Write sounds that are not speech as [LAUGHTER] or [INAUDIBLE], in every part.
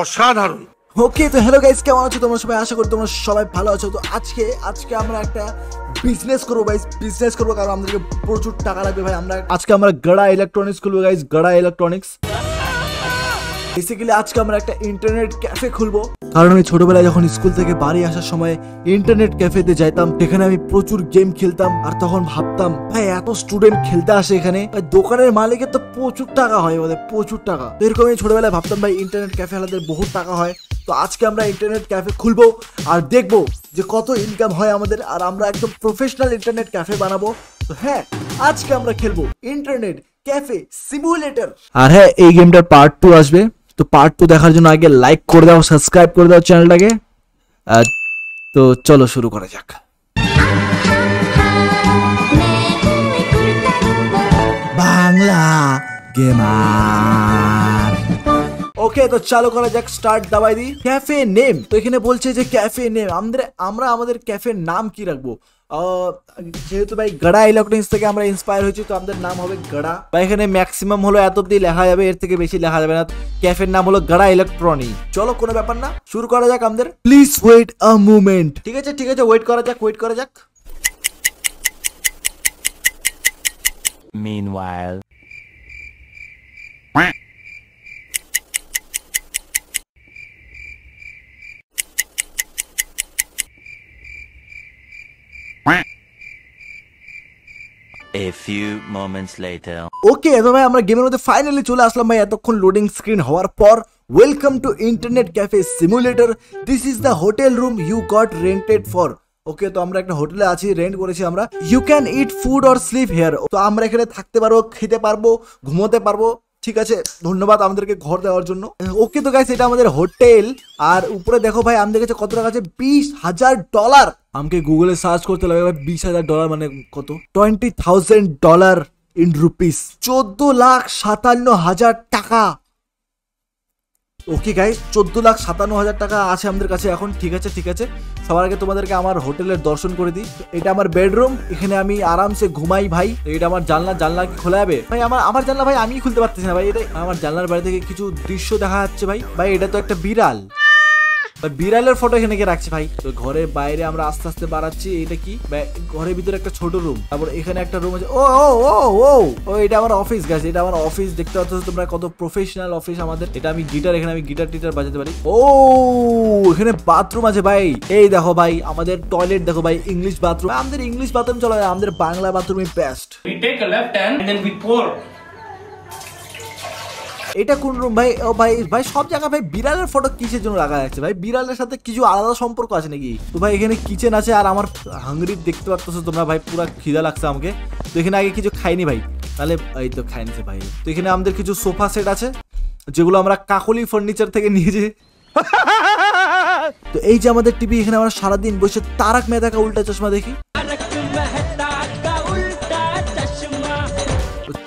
অসাধারণ। ওকে তো hello guys কেমন আছো? তোমরা সবাই আশা করি তোমরা সবাই ভালো আছো। তো আজকে আজকে আমরা একটা বিজনেস করব ভাই বিজনেস করব কারণ আমাদেরকে প্রচুর টাকা লাগবে ভাই। আমরা আজকে আমরা গড়া ইলেকট্রনিক্স খুলবো গাইস গড়া ইলেকট্রনিক্স বেসিক্যালি আজকে আমরা একটা ইন্টারনেট ক্যাফে খুলবো। কারণ আমি ছোটবেলায় যখন স্কুল থেকে বাড়ি আসার সময় ইন্টারনেট ক্যাফেতে যাইতাম, সেখানে আমি প্রচুর গেম খেলতাম আর তখন ভাবতাম, ভাই, এত স্টুডেন্ট খেলতে আসে এখানে? দোকানের মালিকের তো প্রচুর টাকা হয় ওদের প্রচুর টাকা। এরকম আমি ছোটবেলায় ভাবতাম, ভাই ইন্টারনেট ক্যাফে আলাদের বহুত টাকা হয়। তো আজকে আমরা ইন্টারনেট ক্যাফে খুলবো আর দেখব যে কত ইনকাম হয় আমাদের আর আমরা একদম প্রফেশনাল ইন্টারনেট ক্যাফে বানাবো। তো হ্যাঁ আজকে আমরা খেলব ইন্টারনেট ক্যাফে সিমুলেটর আর হ্যাঁ এই গেমটার পার্ট টু আসবে। তো পার্ট টু দেখার জন্য আগে লাইক করে দাও সাবস্ক্রাইব করে দাও চ্যানেলটাকে তো চলো শুরু করা যাক। বাংলা গেমার ওকে তো চালু করা যাক স্টার্ট দাবাই দি ক্যাফে নেম তো এখানে বলছে যে ক্যাফে নেম আমাদের আমরা আমাদের ক্যাফের নাম কি রাখব? যেহেতু ভাই গড়া ইলেকট্রনিক্স থেকে আমরা ইন্সপায়ার হয়েছি তো আমাদের নাম হবে গড়া। বা এখানে ম্যাক্সিমাম হলো এত অব্দি লেখা যাবে এর থেকে বেশি লেখা যাবে না। ক্যাফের নাম হলো গড়া ইলেকট্রনিক চলো কোনো ব্যাপার না শুরু করা যাক আমাদের। প্লিজ ওয়েট আ মুমেন্ট ঠিক আছে ঠিক আছে ওয়েট করা যাক ওয়েট করা যাক। Meanwhile. Few moments later. Okay তো ভাই, আমরা গেমের মধ্যে ফাইনালি চলে আসলাম ভাই, এতক্ষণ লোডিং স্ক্রিন হওয়ার পর। Welcome to internet cafe simulator this is the hotel room you got rented for okay তো আমরা একটা হোটেলে আছি রেন্ট করেছি আমরা। You can eat food or sleep here তো আমরা এখানে থাকতে পারব, খেতে পারব, ঘুমোতে পারব। ঠিক আছে, ধন্যবাদ আমাদেরকে ঘর দেওয়ার জন্য। ওকে তো গাইস এটা আমাদের হোটেল আর উপরে দেখো ভাই আমাদের কাছে কত টাকা আছে? বিশ হাজার ডলার আমাকে গুগলে সার্চ করতে লাগবে ভাই বিশ হাজার ডলার মানে কত? Twenty thousand dollar in rupees চোদ্দ লাখ সাতান্ন হাজার টাকা। ওকে গাইস চোদ্দ লাখ সাতান্ন হাজার টাকা আছে আমাদের কাছে এখন। ঠিক আছে ঠিক আছে। সবার আগে তোমাদেরকে আমার হোটেলের দর্শন করে দিই। এটা আমার বেডরুম এখানে আমি আরামসে ঘুমাই ভাই। এটা আমার জানলা জানলা কি খোলা যাবে? ভাই, আমার আমার জানলা ভাই আমি খুলতে পারতেছি না ভাই। এটা আমার জানলার বাড়ি থেকে কিছু দৃশ্য দেখা যাচ্ছে ভাই। ভাই, এটা তো একটা বিড়াল। বিড়ালের ফটো এখানে কে রাখছি ভাই। তো ঘরের বাইরে আমরা আস্তে আস্তে বাড়াচ্ছি এটা কি? ঘরের ভিতরে একটা ছোট রুম তারপর এখানে একটা রুম আছে। ও ও ও ও ও, এটা আমার অফিস গাছ এটা আমার অফিস দেখতে পাচ্ছ তোমরা কত প্রফেশনাল অফিস আমাদের। এটা আমি গিটার এখানে আমি গিটার টিটার বাজাতে পারি। ও, এখানে বাথরুম আছে ভাই। এই দেখো ভাই, আমাদের টয়লেট দেখো ভাই ইংলিশ বাথরুম আমাদের ইংলিশ বাথরুম চলে, আমাদের বাংলা বাথরুমই বেস্ট We take. এটা কোন রুম ভাই, ও ভাই ভাই, সব জায়গায় ভাই বিড়ালের ফটো কিসের জন্য রাখা যাচ্ছে? ভাই, বিড়ালের সাথে কিছু আলাদা সম্পর্ক আছে নাকি? তো ভাই, এখানে কিচেন আছে আর আমার হাঙ্গরি দেখতে পাচ্ছ তোমরা, ভাই, পুরো খিদা লাগছে আমাকে। তো এখানে আগে কিছু খাইনি ভাই, তাহলে এই তো খাইনিছে ভাই। তো এখানে আমাদের কিছু সোফা সেট আছে, যেগুলো আমরা কাকলি ফার্নিচার থেকে নিয়ে নিয়েছি [LAUGHS] তো এই যে আমাদের টিভি এখানে আমরা সারাদিন বসে তারাক মেহতা কা উল্টা চশমা দেখি।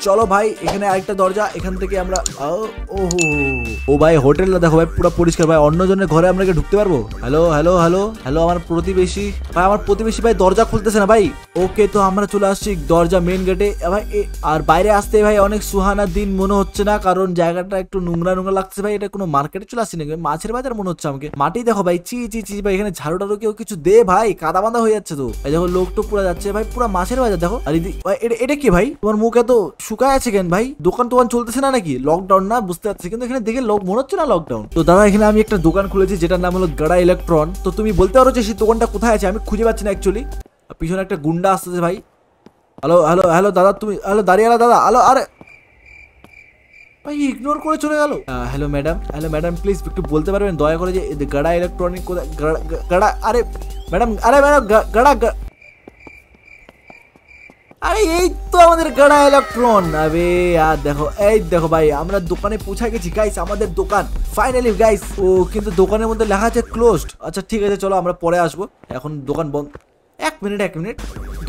চলো ভাই, এখানে আরেকটা দরজা, এখান থেকে আমরা ও- ভাই হোটেলটা দেখো ভাই, পুরো পরিষ্কার। ভাই, অন্যজনের ঘরে আমরা কি ঢুকতে পারব? হ্যালো হ্যালো হ্যালো হ্যালো আমার প্রতিবেশী। ভাই, আমার প্রতিবেশী ভাই দরজা খুলতেছে না ভাই। ওকে, তো আমরা চলে আসছি দরজা মেন গেটে ভাই আর বাইরে আসতে ভাই, অনেক সুহানা দিন মনে হচ্ছে না, কারণ জায়গাটা একটু নোংরা নোংরা লাগছে ভাই। এটা কোনো মার্কেটে চলে আসছি নাকি? মাছের বাজার মনে হচ্ছে আমাকে। মাটি দেখো ভাই চি চি চি ভাই, এখানে ঝাড়ু টাড়ু কেউ কিছু দে ভাই, কাদা বাঁধা হয়ে যাচ্ছে তো। দেখো লোক তো পুরো যাচ্ছে ভাই, পুরো মাছের বাজার, দেখো। আর এটা কি ভাই? তোমার মুখ এত শুকায় আছে কেন ভাই? দোকান টোকান চলতেছে না নাকি? লকডাউন না, বুঝতে পারছি। কিন্তু এখানে দেখে লোক মনে হচ্ছে না লকডাউন তো দাদা, এখানে আমি একটা দোকান খুলেছি, যেটার নাম হলো গাড়া ইলেকট্রন তো তুমি বলতে পারো যে সেই দোকানটা কোথায় আছে? আমি খুঁজে পাচ্ছি না অ্যাকচুয়ালি পিছনে একটা গুন্ডা আসতেছে ভাই। হ্যালো হ্যালো হ্যালো দাদা, তুমি হ্যালো দাঁড়িয়ে দাদা হ্যালো আরে ভাই ইগনোর করে চলে গেল। Hello madam hello madam please একটু বলতে পারবেন? দয়া করে যে গাড়া ইলেকট্রনিক কোথায় গাড়া- আরে ম্যাডাম আরে ম্যাডাম গাড়া আরে এই তো আমাদের গাড়া ইলেকট্রন আবে, আর দেখো, এই দেখো ভাই, আমরা দোকানে পৌঁছে গেছি। গাইস আমাদের দোকান। ফাইনালি গাইস ও কিন্তু দোকানের মধ্যে লেখা আছে ক্লোজড আচ্ছা ঠিক আছে, চলো আমরা পরে আসব। এখন দোকান বন্ধ। এক মিনিট এক মিনিট।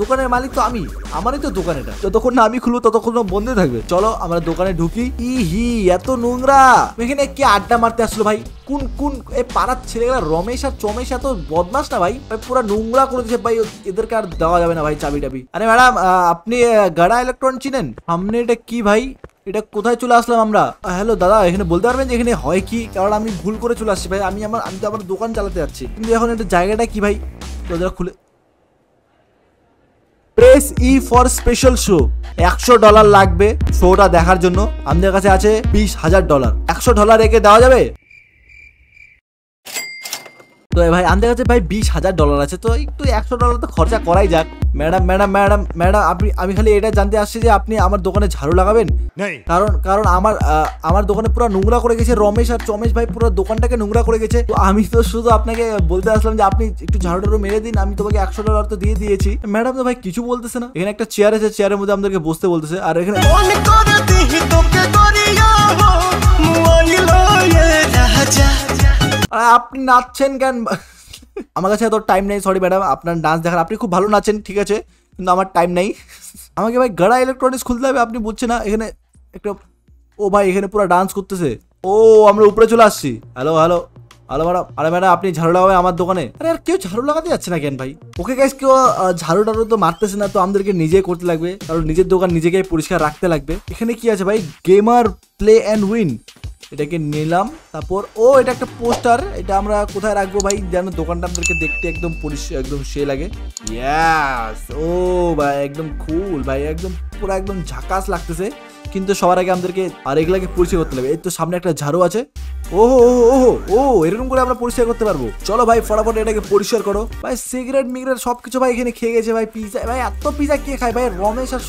দোকানের মালিক তো আমি, আমারই তো দোকান এটা। যতক্ষণ না আমি খুলবো, ততক্ষণ না বন্ধই থাকবে। চলো, আমরা দোকানে ঢুকি। ই হি এত নোংরা। এখানে কি আড্ডা মারতে আসলো ভাই? কোন কোন এই পাড়ার ছেলেগুলা রমেশ আর চমেশ এত বদমাস না ভাই? ভাই, পুরো নোংরা করে দিয়েছে ভাই, এদেরকে আর দেওয়া যাবে না ভাই চাবি টাবি। আরে ম্যাডাম আপনি গাড়া ইলেকট্রন চিনেন? সামনে এটা কি ভাই? এটা কোথায় চলে আসলাম আমরা? হ্যালো দাদা, এখানে বলতে পারবেন যে এখানে হয় কি? কারণ আমি ভুল করে চলে আসছি ভাই। আমি আমার, আমি তো আমার দোকান চালাতে যাচ্ছি। কিন্তু এখন এটা জায়গাটা কি ভাই? তোদের খুলে press E for special show. একশো ডলার লাগবে শোটা দেখার জন্য। আমাদের কাছে আছে বিশ হাজার ডলার। একশো ডলার রেখে দেওয়া যাবে? তো ভাই, আমাদের কাছে ভাই বিশ হাজার ডলার আছে। তো একটু একশো ডলার তো খরচা করাই যাক। ম্যাডাম ম্যাডাম ম্যাডাম ম্যাডাম আপনি আমি খালি এটা জানতে আসছি যে আপনি আমার দোকানে ঝাড়ু লাগাবেন? কারণ কারণ আমার আমার দোকানে পুরো নোংরা করে গেছে রমেশ আর চমেশ ভাই পুরো দোকানটাকে নোংরা করে গেছে। তো আমি তো শুধু আপনাকে বলতে আসলাম যে আপনি একটু ঝাড়ু টাড়ু মেরে দিন আমি তোমাকে একশো ডলার তো দিয়ে দিয়েছি। ম্যাডাম তো ভাই কিছু বলতেছে না। এখানে একটা চেয়ার আছে চেয়ারের মধ্যে আমাদেরকে বসতে বলতেছে। আর এখানে আপনি নাচছেন কেন? আমার কাছে এত টাইম নেই সরি ম্যাডাম আপনার ডান্স দেখার, আপনি খুব ভালো নাচেন, ঠিক আছে, কিন্তু আমার টাইম নেই। আমাকে ভাই গাড়া ইলেকট্রনিক্স খুলতে হবে, আপনি বুঝছেন না, এখানে একটা, ও ভাই এখানে পুরো ডান্স করতেছে। ও, আমরা উপরে চলে আসছি। হ্যালো হ্যালো হ্যালো ম্যাডাম আরে ম্যাডাম আপনি ঝাড়ু লাগাবে আমার দোকানে? আরে আর কেউ ঝাড়ু লাগাতে যাচ্ছে না কেন ভাই? ওকে গাইস কেউ ঝাড়ু টাড়ু তো মারতেছে না, তো আমাদেরকে নিজে করতে লাগবে, কারণ নিজের দোকান নিজেকে পরিষ্কার রাখতে লাগবে। এখানে কি আছে ভাই? গেমার প্লে অ্যান্ড উইন এটাকে নিলাম, তারপর, ও, এটা একটা পোস্টার, এটা আমরা কোথায় রাখব ভাই? যেন দোকানটা আমাদেরকে দেখতে একদম পরিষ্কার, একদম সে লাগে। ইয়াস ও ভাই, একদম কুল ভাই, একদম পুরো একদম ঝাকাস লাগতেছে। কিন্তু সবার আগে আমাদেরকে আর এগুলাকে পরিচয় করতে হবে। এই তো সামনে একটা ঝাড়ু আছে। ও ও ও, এরকম করে আমরা পরিষ্কার করতে পারব। চলো ভাই, ফটাফট এটাকে পরিষ্কার করো। ভাই সিগারেট সবকিছু খেয়ে গেছে ভাই ভাই এত কে খায়? ভাই, রমেশ আর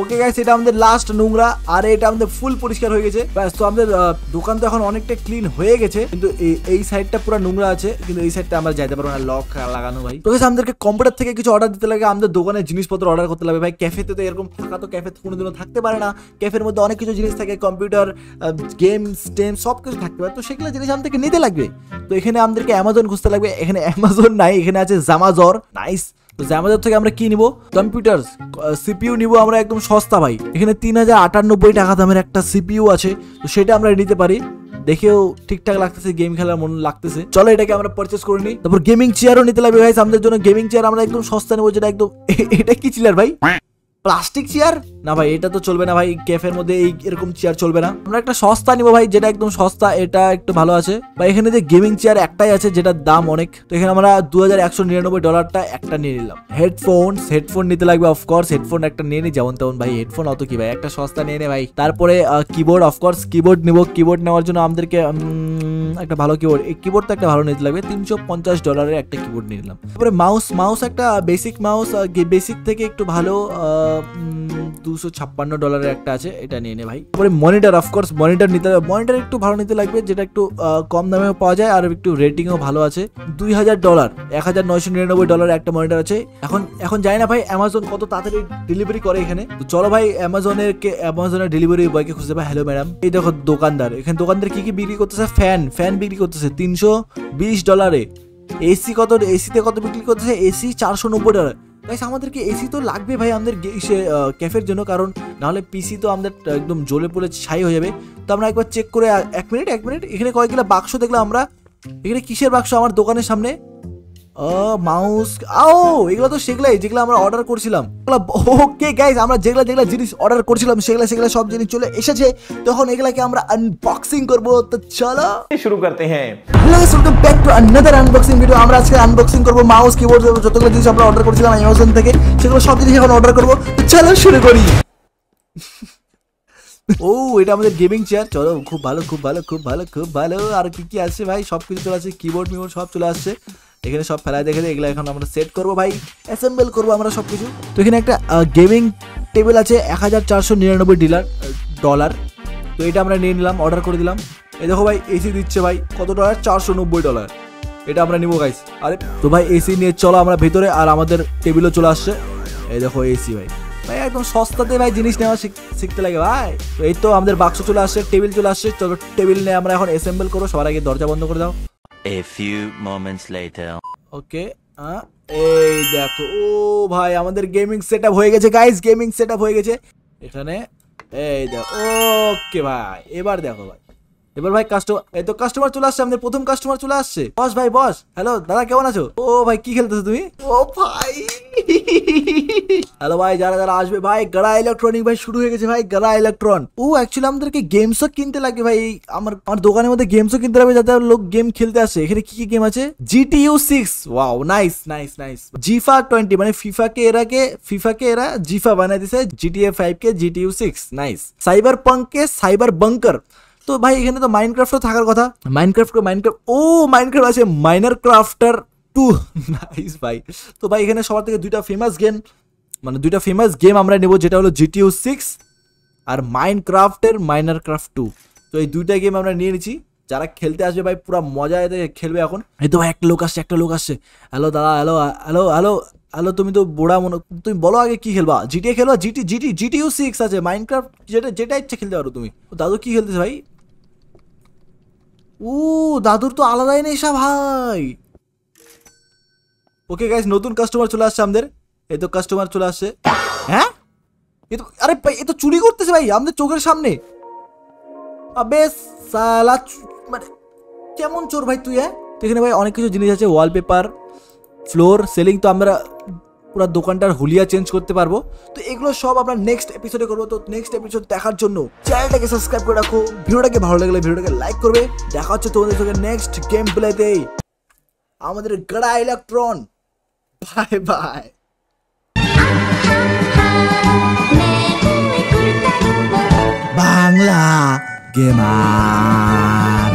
ওকে এটা আমাদের লাস্ট নোংরা এটা আমাদের ফুল পরিষ্কার হয়ে গেছে। তো আমাদের দোকান তো এখন ক্লিন হয়ে গেছে, কিন্তু এই নোংরা আছে, কিন্তু এই আমরা যাইতে পারব না লক লাগানো ভাই। আমাদেরকে কম্পিউটার থেকে কিছু অর্ডার দিতে লাগে, আমাদের দোকানে জিনিসপত্র অর্ডার করতে লাগে ভাই। ক্যাফেতে তো এরকম থাকা তো ক্যাফে কোনোদিনও থাকতে পারে না। ক্যাফের মধ্যে অনেক কিছু জিনিস থাকে কম্পিউটার গেমস টেম সব কিছু থাকতে পারে। তো সেগুলো জিনিস আমাদেরকে নিতে লাগবে। তো এখানে আমাদেরকে অ্যামাজন খুঁজতে লাগবে। এখানে অ্যামাজন নাই, এখানে আছে জামাজর নাইস তো জ্যামাজর থেকে আমরা কি নিব? কম্পিউটার সিপিইউ নিব আমরা একদম সস্তা ভাই। এখানে তিন হাজার আটানব্বই টাকা দামের একটা সিপিইউ আছে। তো সেটা আমরা নিতে পারি। দেখেও ঠিকঠাক লাগতেছে গেম খেলার মন লাগতেছে। চলো এটাকে আমরা পারচেস করে নিই। তারপর গেমিং চেয়ারও নিতে লাগবে ভাই আমাদের জন্য গেমিং চেয়ার আমরা একদম সস্তা নেব যেটা একদম এটা কি চেয়ার ভাই? Plastic chair? না ভাই, এটা তো চলবে না ভাই, ক্যাফের মধ্যে এই এরকম চেয়ার চলবে না। আমরা একটা সস্তা নিবো ভাই, যেটা একদম সস্তা, এটা একটু ভালো আছে। বা এখানে যে গেমিং চেয়ার একটাই আছে, যেটার দাম অনেক। তো এখানে আমরা দু হাজার একশো নিরানব্বই ডলারটা একটা নিয়ে নিলাম। হেডফোন হেডফোন নিতে লাগবে অফকোর্স হেডফোন একটা নিয়ে নি, যেমন তেমন ভাই হেডফোন অত কি ভাই, একটা সস্তা নিয়ে নে ভাই। তারপরে কিবোর্ড অফকোর্স কিবোর্ড নিবো কিবোর্ড নেওয়ার জন্য আমাদেরকে একটা ভালো কিবোর্ড এই কিবোর্ড তো একটা ভালো নিতে লাগবে, তিনশো পঞ্চাশ ডলারের একটা কিবোর্ড নিয়ে নিলাম। তারপরে মাউস মাউস একটা বেসিক মাউস বেসিক থেকে একটু ভালো দুশো ছাপ্পান্ন ডলারের একটা আছে, এটা নিয়ে নে ভাই। তারপরে মনিটর অফকোর্স মনিটর নিতে মনিটর একটু ভালো নিতে লাগবে, যেটা একটু কম দামেও পাওয়া যায় আর একটু রেটিংও ভালো আছে। দুই হাজার ডলার এক হাজার নয়শো নিরানব্বই ডলার একটা মনিটর আছে। এখন এখন জানি না ভাই অ্যামাজন কত তাড়াতাড়ি ডেলিভারি করে এখানে। তো চলো ভাই অ্যামাজনের কে অ্যামাজনের ডেলিভারি বয়কে খুঁজতে পাই। হ্যালো ম্যাডাম এই দেখো দোকানদার। এখানে দোকানদার কি কি বিক্রি করতেছে? ফ্যান ফ্যান বিক্রি করতেছে তিনশো বিশ ডলারে এসি কত এসিতে কত বিক্রি করতেছে? এসি চারশো নব্বই ডলার গাইস আমাদেরকে এসি তো লাগবে ভাই আমাদের ক্যাফের জন্য, কারণ নাহলে পিসি তো আমাদের একদম জ্বলে পড়ে ছাই হয়ে যাবে। তো আমরা একবার চেক করে এক মিনিট এক মিনিট এখানে কয়েকগুলো বাক্স দেখলাম আমরা। এখানে কিসের বাক্স? আমার দোকানের সামনে। মাউস এগুলো তো যেগুলো আমরা অর্ডার করছিলাম। আমরা জিনিস অর্ডার করছিলাম সেগুলো সেগুলো সব জিনিস চলে এসেছে। তখন এগুলাকে আমরা আনবক্সিং শুরু আনবক্সিং হ্যাঁ। ভিডিও আমরা আজকে আনবক্সিং মাউস কিবোর্ড জিনিস আমরা অর্ডার করেছিলাম অ্যামাজন থেকে সেগুলো সব জিনিস এখন অর্ডার শুরু করি। [LAUGHS] ও এটা আমাদের গেমিং চেয়ার চলো খুব ভালো খুব ভালো খুব ভালো খুব ভালো। আর কি কি আছে ভাই? সব কিছু চলে আছে কিবোর্ড মিবোর্ড সব চলে আসছে। এখানে সব ফেলায় দেখে এগুলো এখন আমরা সেট করব ভাই অ্যাসেম্বল করব আমরা সব কিছু তো এখানে একটা গেমিং টেবিল আছে, এক হাজার চারশো নিরানব্বই ডিলার ডলার তো এটা আমরা নিয়ে নিলাম অর্ডার করে দিলাম। এই দেখো ভাই এসি দিচ্ছে ভাই, কত ডলার চারশো নব্বই ডলার এটা আমরা নিবো গাইস আরে, তো ভাই এসি নিয়ে চলো আমরা ভেতরে, আর আমাদের টেবিলও চলে আসছে। এই দেখো এসি ভাই। ভাই, একদম সস্তাতে ভাই জিনিস নেওয়া শিখ- শিখতে লাগে ভাই। তো এই তো আমাদের বাক্স চলে আসছে টেবিল চলে আসছে। চলো টেবিল নিয়ে আমরা এখন অ্যাসেম্বল করব, সবার আগে দরজা বন্ধ করে দাও। A few moments later. ওকে এই দেখো, ও ভাই, আমাদের গেমিং সেটআপ হয়ে গেছে গাইস গেমিং সেটআপ হয়ে গেছে এখানে, এই দেখো ওকে ভাই, এবার দেখো, ভাই এবার ভাই কাস্টমার এই তো কাস্টমার চলে আসছে, আমাদের প্রথম কাস্টমার চলে আসছে। বস ভাই, বস। হ্যালো দাদা, কেমন আছো? ও ভাই, কি খেলতেছো তুমি? ও ভাই। হ্যালো ভাই, যারা যারা আসবে, ভাই ইলেকট্রনিক ভাই, শুরু হয়ে গেছে ভাই ইলেকট্রন ও অ্যাকচুয়ালি আমাদেরকে গেমসও কিনতে লাগবে ভাই। আমার আমার দোকানের মধ্যে গেমসও কিনতে লাগবে যাতে লোক গেম খেলতে আসে। এখানে কি কি গেম আছে? GTU six wow nice nice nice Jifa twenty মানে ফিফাকে এরাকে ফিফাকে এরা জিফা বানাই দিছে জিটিএ ফাইভ কে জিটিইউ সিক্স নাইস সাইবার পাঙ্ককে সাইবার বাঙ্কার তো ভাই, এখানে তো মাইনক্রাফটও থাকার কথা। মাইনক্রাফট মাইনক্রাফট ও মাইনক্রাফ্ট আছে। মাইনার ক্রাফটার টু নাইস ভাই। তো ভাই, এখানে সবার থেকে দুইটা ফেমাস গেম মানে দুইটা ফেমাস গেম আমরা নেব, যেটা হলো জিটিও সিক্স আর মাইনক্রাফটের মাইনার ক্রাফট টু তো এই দুইটা গেম আমরা নিয়ে নিচ্ছি। যারা খেলতে আসবে ভাই, পুরো মজা এতে খেলবে এখন। এই তো ভাই, একটা লোক আসছে, একটা লোক আসছে। হ্যালো দাদা হ্যালো হ্যালো হ্যালো হ্যালো, তুমি তো বুড়া মনে তুমি বলো আগে কি খেলবা? জিটিএ খেলবা? জিটি জিটি জিটিও সিক্স আছে মাইনক্রাফট যেটা যেটা ইচ্ছে খেলতে পারো তুমি। দাদু কি খেলতেছে ভাই? ও, দাদুর তো আলাদাই নেই নেশা ভাই। ওকে গাইস নতুন কাস্টমার চলে আসছে আমাদের। এই তো কাস্টমার চলে আসছে। হ্যাঁ? এ তো আরে ভাই, এ তো চুরি করতেছে ভাই, আমাদের চোখের সামনে। আবে সালা মানে কেমন চোর ভাই তুই হ্যাঁ? এখানে ভাই অনেক কিছু জিনিস আছে ওয়ালপেপার ফ্লোর সেলিং তো আমরা পুরো দোকানটার হুলিয়া চেঞ্জ করতে পারব। তো এগুলো সব আমরা নেক্সট এপিসোডে করব। তো নেক্সট এপিসোড দেখার জন্য চ্যানেলটাকে সাবস্ক্রাইব করে রাখো। ভিডিওটাকে ভালো লাগলে ভিডিওটাকে লাইক করবে। দেখা হচ্ছে তোমাদের সঙ্গে নেক্সট গেম প্লেতে আমাদের গড়া electron by by Bangla gamer